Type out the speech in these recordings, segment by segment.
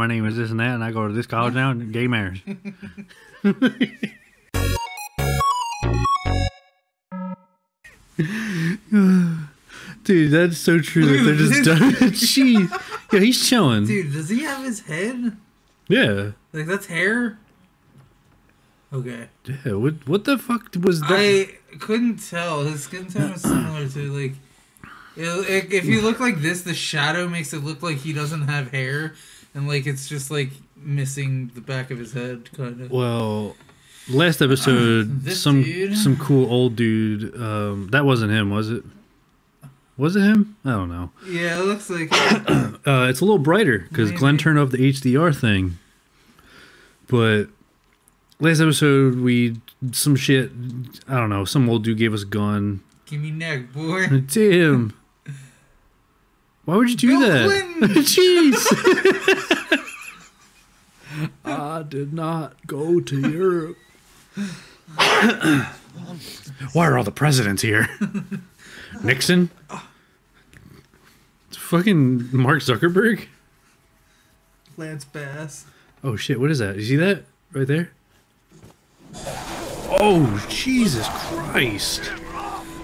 my name is this and that, and I go to this college now, and gay marriage. Dude, that's so true. Like they're just done. Jeez, yeah, he's chilling. Dude, does he have his head? Yeah, Like that's hair? Okay. yeah. What what the fuck was that? I couldn't tell. His skin tone was similar to like. It, it, if you look like this, the shadow makes it look like he doesn't have hair, and like it's just like missing the back of his head, kind of. Well, last episode, This some dude? some cool old dude. Um, that wasn't him, was it? Was it him? I don't know. Yeah, it looks like. Uh, it's a little brighter because Glenn turned off the HDR thing. But last episode, we some shit. I don't know. Some old dude gave us a gun. Give me neck, boy. Damn. Why would you do Bill that? Jeez. I did not go to Europe. Why are all the presidents here? Nixon? It's fucking Mark Zuckerberg? Lance Bass. Oh shit, what is that? You see that? Right there? Oh, Jesus Christ.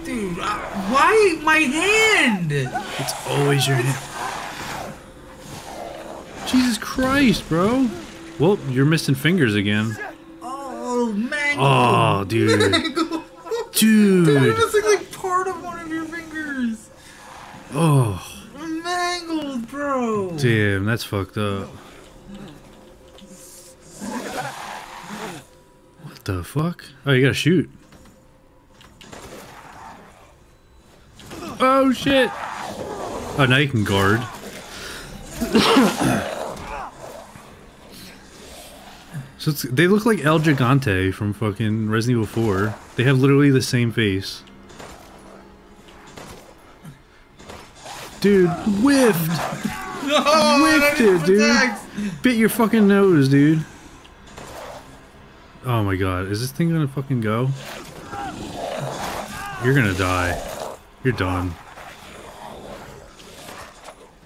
Dude, uh, why my hand? It's always your hand. Jesus Christ, bro. Well, you're missing fingers again. Oh, man. Oh, dude. Dude, Dude. looks like, like part of one of your fingers. Oh, Mangled, bro. damn, that's fucked up. What the fuck? Oh, you gotta shoot. Oh, shit. Oh, now you can guard. so it's, they look like El Gigante from fucking Resident Evil 4. They have literally the same face. Dude, whiffed! No, Whiffed it, dude. Bit your fucking nose, dude. Oh my god, is this thing gonna fucking go? You're gonna die. You're done.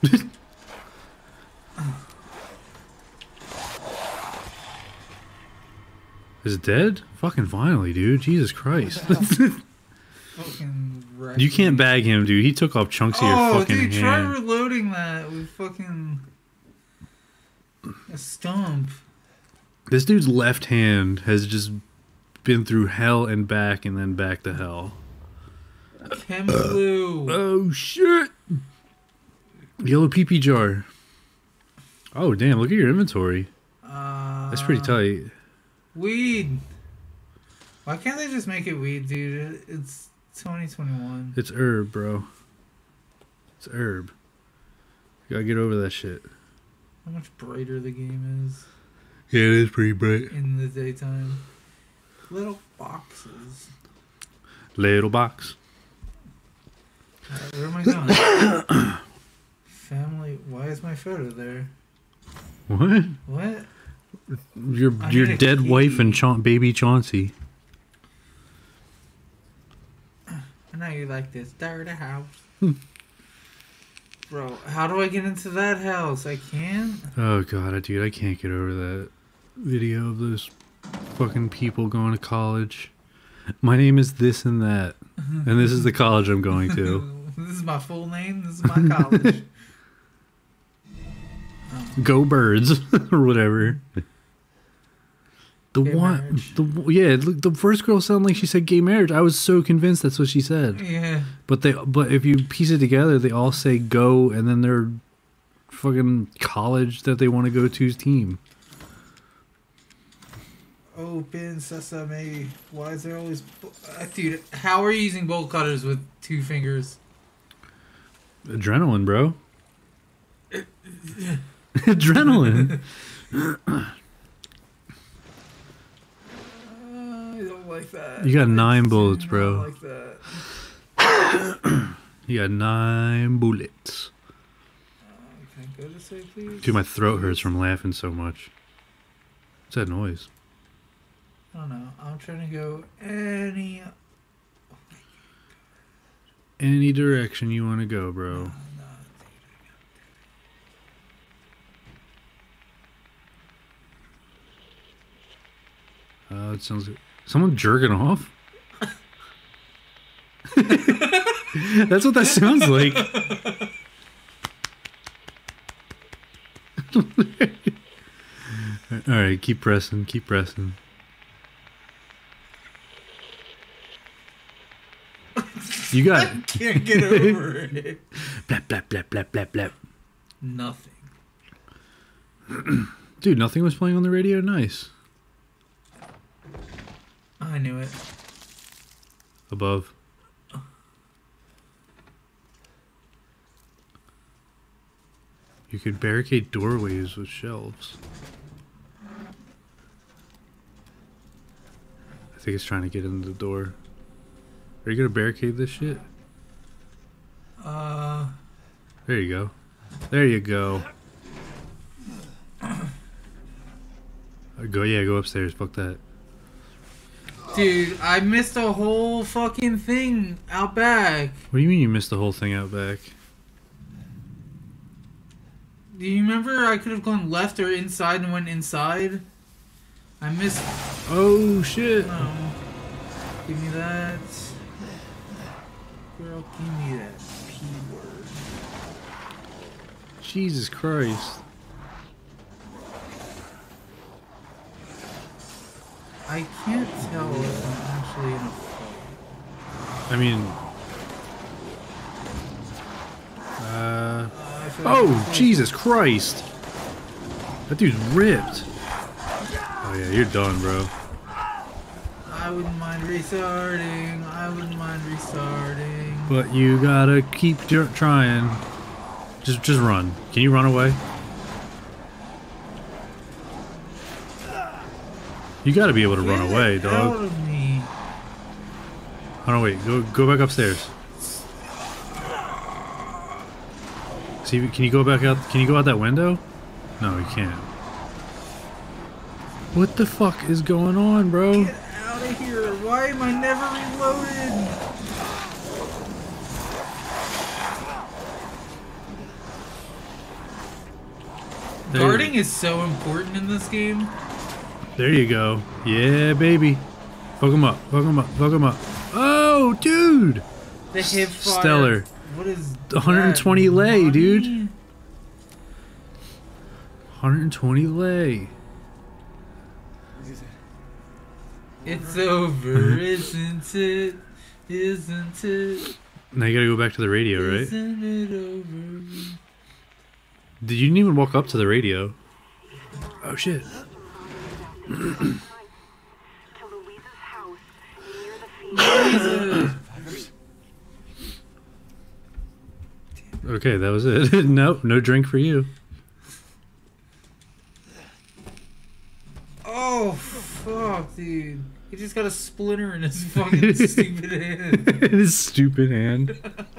Is it dead? Fucking finally, dude. Jesus Christ. Fucking you can't bag him, dude. He took off chunks of your Oh, fucking dude, try reloading that with fucking a stump. This dude's left hand has just been through hell and back and then back to hell. Chem blue. Oh shit! Yellow PP jar. Oh damn! Look at your inventory. Uh, That's pretty tight. Weed. Why can't they just make it weed, dude? It's 2021. It's herb, bro. It's herb. You gotta get over that shit. How much brighter the game is Yeah, it is pretty bright. in the daytime. Little boxes. Little box. Alright, where am I going? Family. Why is my photo there? What? What? Your I your dead wife and Cha- baby Chauncey. I know you like this dirty house. Hmm. Bro, how do I get into that house? I can't. Oh god, dude, I can't get over that video of those fucking people going to college. My name is this and that, and this is the college I'm going to. this is my full name. This is my college. Go birds or whatever. The Gay one, marriage. the yeah, look, the first girl sounded like she said gay marriage. I was so convinced that's what she said. yeah. But they, but if you piece it together, they all say go, and then their fucking college that they want to go to's team. Open sesame. Why is there always. Uh, dude, how are you using bolt cutters with two fingers? Adrenaline, bro. Adrenaline. Uh, I don't like that. You got nine bullets, bro. like that. You got nine bullets. Can I go this way, please? Dude, my throat hurts from laughing so much. What's that noise? I don't know. I'm trying to go any any direction you want to go, bro. No. Uh, it sounds like someone jerking off. That's what that sounds like. All right, keep pressing, keep pressing. You got it. Can't get over it. Blap, blap, blap, blap, blap, blap. Nothing. Dude, nothing was playing on the radio. Nice. I knew it. Above. You could barricade doorways with shelves. I think it's trying to get in the door. Are you gonna barricade this shit? Uh, There you go. There you go. Go yeah, go upstairs. Fuck that. dude, I missed a whole fucking thing out back. What do you mean you missed the whole thing out back? Do you remember I could have gone left or inside and went inside? I missed. Oh shit! Give me that. Girl, give me that P word. Jesus Christ! I can't tell if I'm actually in a fight. I mean, uh, Uh, I feel like oh Jesus Christ! That dude's ripped. Oh yeah, you're done, bro. I wouldn't mind restarting. I wouldn't mind restarting. But you gotta keep trying. Just, just run. Can you run away? You gotta be able to run away, dog. Out of me. Oh no, wait. Go go back upstairs. See, can you go back out? Can you go out that window? No, you can't. What the fuck is going on, bro? Get out of here. Why am I never reloaded? There- Guarding is so important in this game. There you go. Yeah, baby. Fuck him up. Fuck him up. Fuck him up. Oh, dude. The hip fire. Stellar. What is 120 that, lei, money? dude. 120 lei. It's over, isn't it? Isn't it? Now you gotta go back to the radio, right? Isn't it over? Did you didn't even walk up to the radio? Oh shit. to Luiza's house near the field. Okay, that was it. nope, no drink for you. Oh fuck, dude! He just got a splinter in his fucking stupid hand. His stupid hand.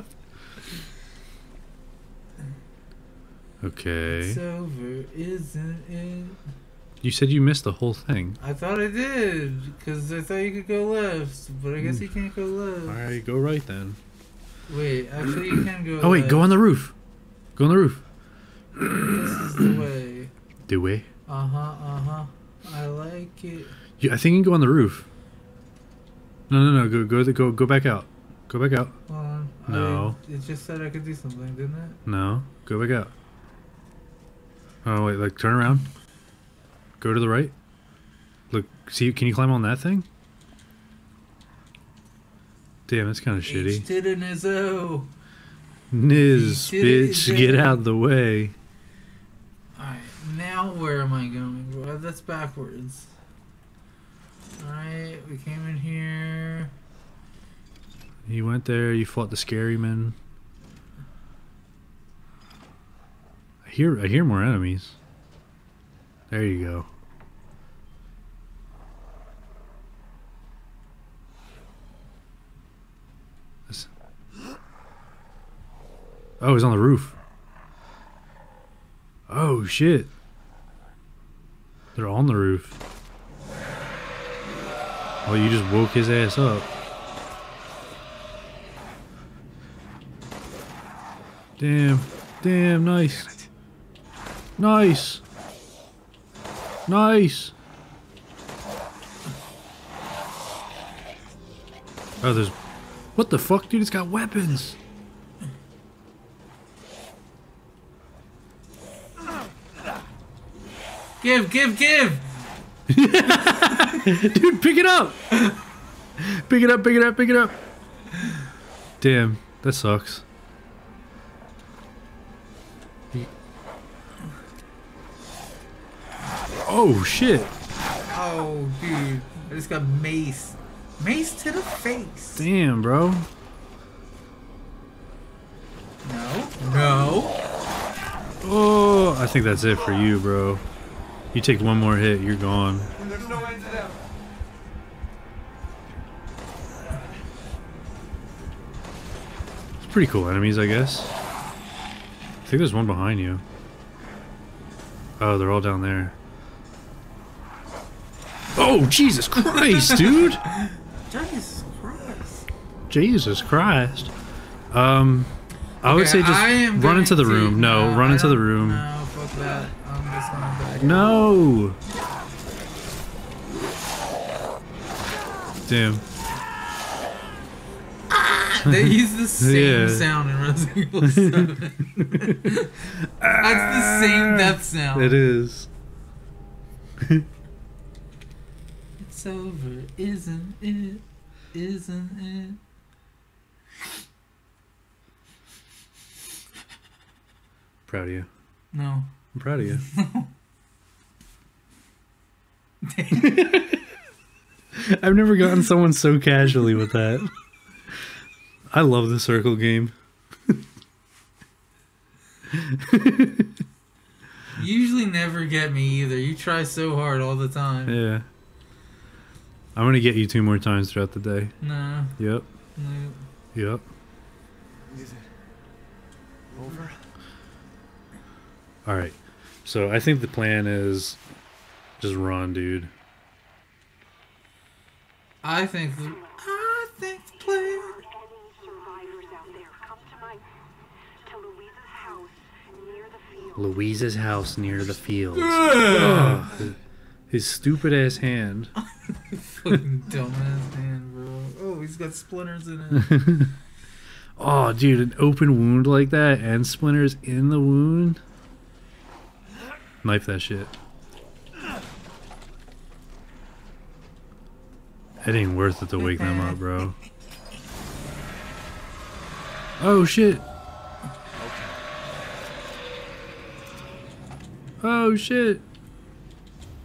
Okay. It's over, isn't it? You said you missed the whole thing. I thought I did, because I thought you could go left, but I guess you can't go left. Alright, go right then. Wait, actually you can go Oh wait, go on the roof. Go on the roof. This is the way. The way? Uh huh, uh huh. I like it. You, I think you can go on the roof. No, no, no. Go, go, go, go back out. Go back out. Hold on. No. I, it just said I could do something, didn't it? No, go back out. Oh wait, like turn around. Go to the right. Look, see, can you climb on that thing? Damn, that's kind of shitty. Niz, He did it bitch, get out of the way. Alright, now where am I going? Well, that's backwards. Alright, we came in here. You went there. You fought the scary men. I hear, I hear more enemies. There you go. Oh, he's on the roof. Oh shit. They're on the roof. Oh, you just woke his ass up. Damn. Damn, nice. Nice. Nice. Oh, there's. What the fuck, dude? It's got weapons. Give, give, give! Dude, pick it up! Pick it up, pick it up, pick it up. Damn, that sucks. Oh shit. Oh, dude. I just got mace. Mace to the face. Damn, bro. No. No. Oh, I think that's it for you, bro. You take one more hit, you're gone. There's no end to them. It's pretty cool enemies, I guess. I think there's one behind you. Oh, they're all down there. Oh, Jesus Christ, dude! Jesus Christ. Jesus Christ. Um, I would Okay, say just run into the room. No, no, run into the room. No, fuck that. I'm just going back. No. Damn. They use the same Yeah. sound in Resident Evil 7. That's the same death sound. It is. It's over, isn't it? Isn't it? Proud of you. No. I'm proud of you. I've never gotten someone so casually with that. I love the circle game. You usually never get me either. You try so hard all the time. Yeah. I'm gonna get you two more times throughout the day. No. Yep. No. Yep. Is it over? All right. So I think the plan is just run, dude. I think. The, I think the plan. Any survivors out come to my to Luiza's house near the field. Louise's house near the fields. His stupid ass hand. Fucking dumbass man, bro. Oh, he's got splinters in it. Oh, dude, an open wound like that and splinters in the wound. Knife that shit. It ain't worth it to wake them up, bro. Oh shit. Oh shit.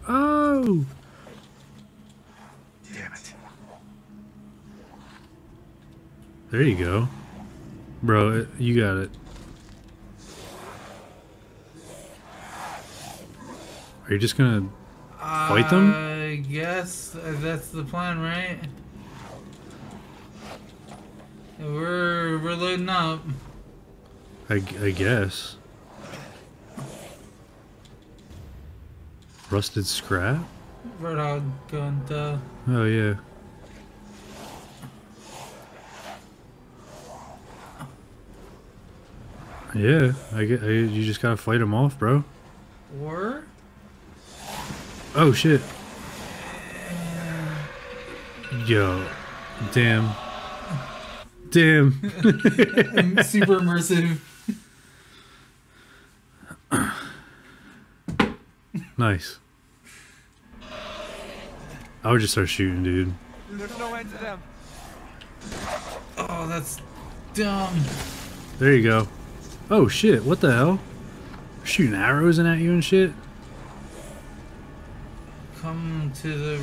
Oh. Damn it. There you go. Bro, you got it. Are you just gonna Fight them? I guess that's the plan, right? We're we're loading up. I, I guess. Rusted scrap? Roadhog going to. Oh yeah. Yeah, I get. I, you just gotta fight them off, bro. Or Oh shit. Yo, damn, damn. super immersive. Nice. I would just start shooting, dude. There's no end to them. Oh, that's dumb. There you go. Oh shit! What the hell? Shooting arrows and at you and shit. Come to the.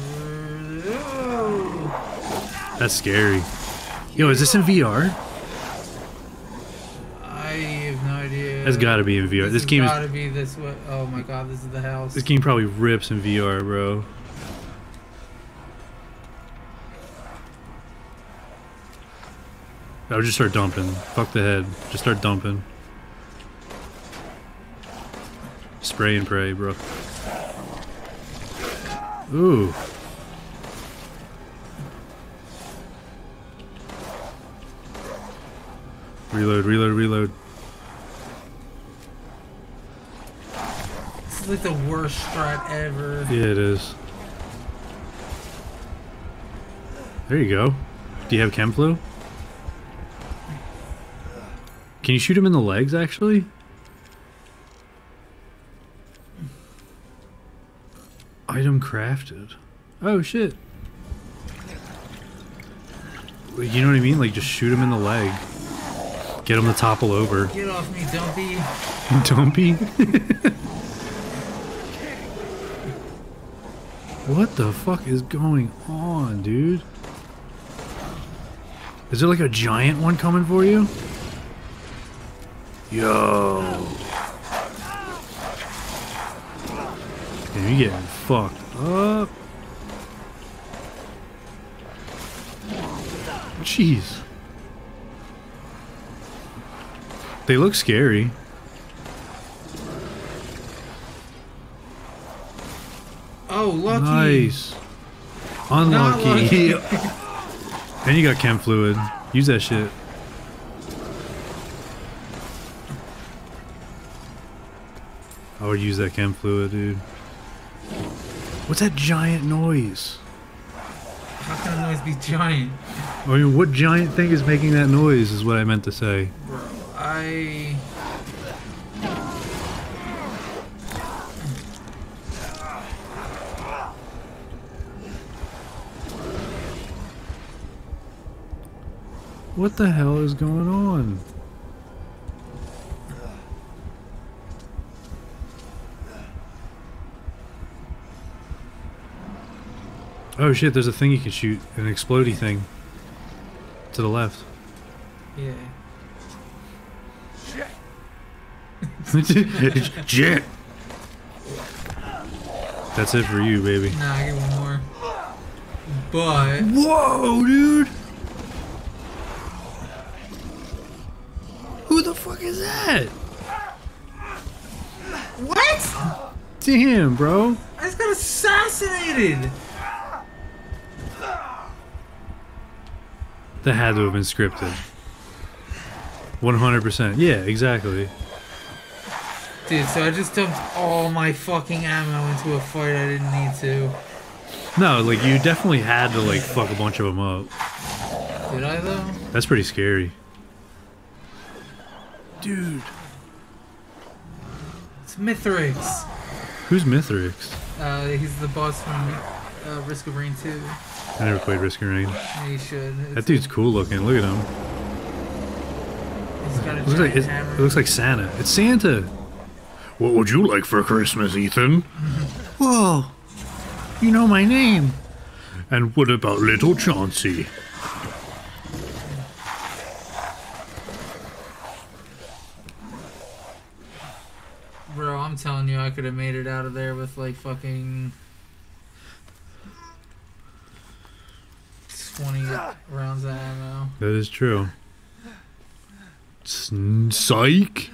Oh, That's scary. Yo, is this in VR? I have no idea. That's got to be in VR. This has game is. gotta be this way. Oh my god, this is the house. This game probably rips in VR, bro. I would just start dumping. Fuck the head. Just start dumping. Spray and pray, bro. Ooh. Reload, reload, reload. Is like the worst strat ever. Yeah, it is. There you go. Do you have chem flu? Can you shoot him in the legs, actually? Item crafted. Oh, shit. You know what I mean? Like, just shoot him in the leg. Get him to topple over. Get off me, Dumpy. Don't what the fuck is going on, dude? Is there like a giant one coming for you? Yo. Damn, you getting fucked up. Jeez. They look scary. Oh, lucky. Nice. Unlucky. lucky. and you got chem fluid. Use that shit. I would use that chem fluid, dude. What's that giant noise? How can a noise be giant? I mean, what giant thing is making that noise is what I meant to say. Bro, I. What the hell is going on? Oh shit, there's a thing you can shoot, an explodey thing. To the left. Yeah. Jet! That's it for you, baby. Nah, I get one more. But. Whoa, dude! Who the fuck is that? What? Damn, bro. I just got assassinated! That had to have been scripted. 100%. Yeah, exactly. Dude, so I just dumped all my fucking ammo into a fight I didn't need to. No, like, you definitely had to, like, fuck a bunch of them up. Did I though? That's pretty scary. Dude. It's Mithrix. Who's Mithrix? Uh, he's the boss from uh, Risk of Rain 2. I never played Risk of Rain. Yeah, you should. That dude's cool looking. Look at him. He's got a It looks like, it looks like Santa. It's Santa. What would you like for Christmas, Ethan? Whoa. You know my name. And what about little Chauncey? Bro, I'm telling you, I could have made it out of there with like fucking 20 rounds of ammo. That is true. Psych,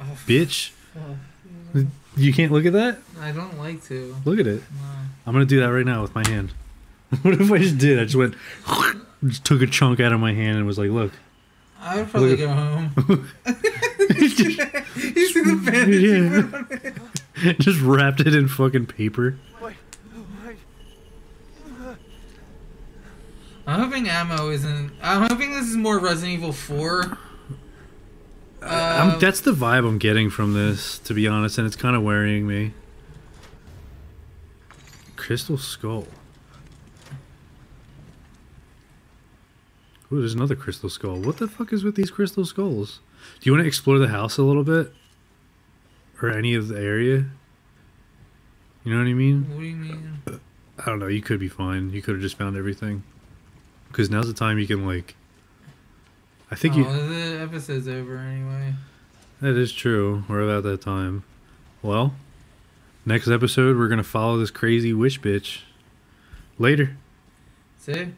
Oh, bitch. fuck. You can't look at that? I don't like to. Look at it. No. I'm gonna do that right now with my hand. what if I just did? I just went, just took a chunk out of my hand and was like, look. I would probably Look go home. you see the bandage Yeah. Put on it? just wrapped it in fucking paper. I'm hoping ammo isn't. I'm hoping this is more Resident Evil 4. Uh, I'm, that's the vibe I'm getting from this, to be honest, and it's kind of worrying me. Crystal Skull. Ooh, there's another crystal skull. What the fuck is with these crystal skulls? Do you want to explore the house a little bit? Or any of the area? You know what I mean? what do you mean? I don't know. You could be fine. You could have just found everything. Because now's the time you can, like. I think oh, you. the episode's over anyway. That is true. We're about that time. Well, next episode, we're going to follow this crazy witch bitch. Later. See?